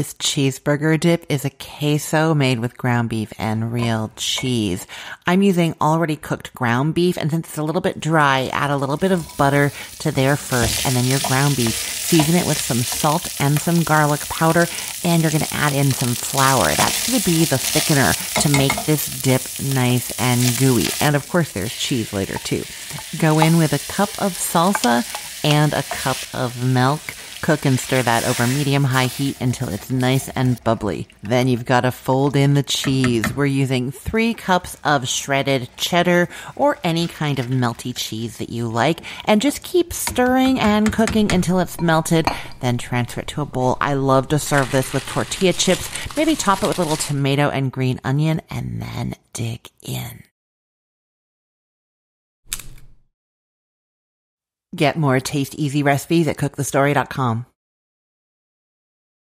This cheeseburger dip is a queso made with ground beef and real cheese. I'm using already cooked ground beef and since it's a little bit dry, add a little bit of butter to there first and then your ground beef. Season it with some salt and some garlic powder and you're going to add in some flour. That's going to be the thickener to make this dip nice and gooey. And of course there's cheese later too. Go in with a cup of salsa and a cup of milk. Cook and stir that over medium high heat until it's nice and bubbly. Then you've got to fold in the cheese. We're using three cups of shredded cheddar or any kind of melty cheese that you like and just keep stirring and cooking until it's melted. Then transfer it to a bowl. I love to serve this with tortilla chips. Maybe top it with a little tomato and green onion and then dig in. Get more taste easy recipes at cookthestory.com.